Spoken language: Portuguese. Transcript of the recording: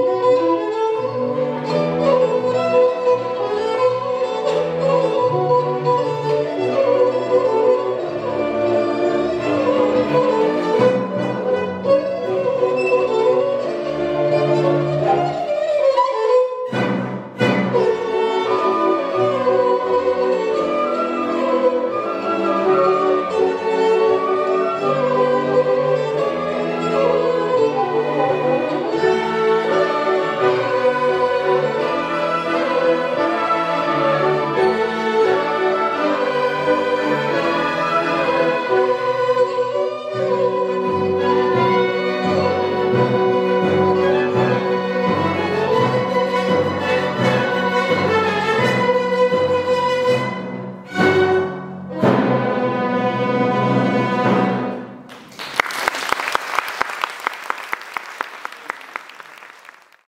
Música